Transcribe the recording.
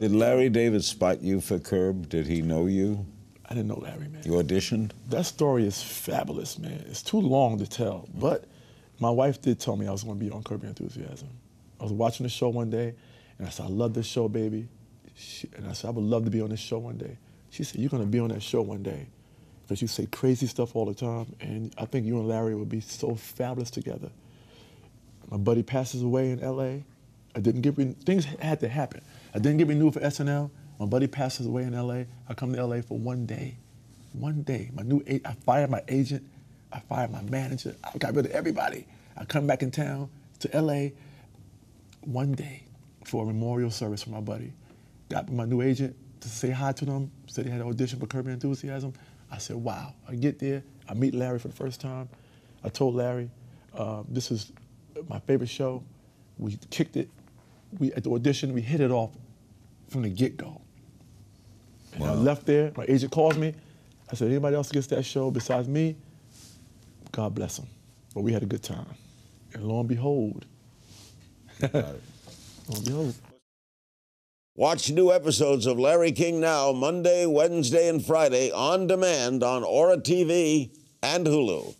Did Larry David spot you for Curb? Did he know you? I didn't know Larry, man. You auditioned? That story is fabulous, man. It's too long to tell, but my wife did tell me I was going to be on Curb Your Enthusiasm. I was watching the show one day, and I said, I love this show, baby. She, and I said, I would love to be on this show one day. She said, You're going to be on that show one day because you say crazy stuff all the time, and I think you and Larry would be so fabulous together. My buddy passes away in LA. I didn't get re- things had to happen. I didn't get renewed for SNL. My buddy passes away in LA. I come to LA for one day. One day. My new I fired my agent. I fired my manager. I got rid of everybody. I come back in town to LA one day for a memorial service for my buddy. Got my new agent to say hi to them. Said he had an audition for Your Enthusiasm. I said, wow. I get there. I meet Larry for the first time. I told Larry, uh, this is my favorite show. We kicked it. We at the audition, we hit it off from the get-go. And I left there. My agent calls me. I said, anybody else gets that show besides me? God bless them. But we had a good time. And lo and behold, lo and behold, Watch new episodes of Larry King Now Monday, Wednesday, and Friday on demand on Ora TV and Hulu.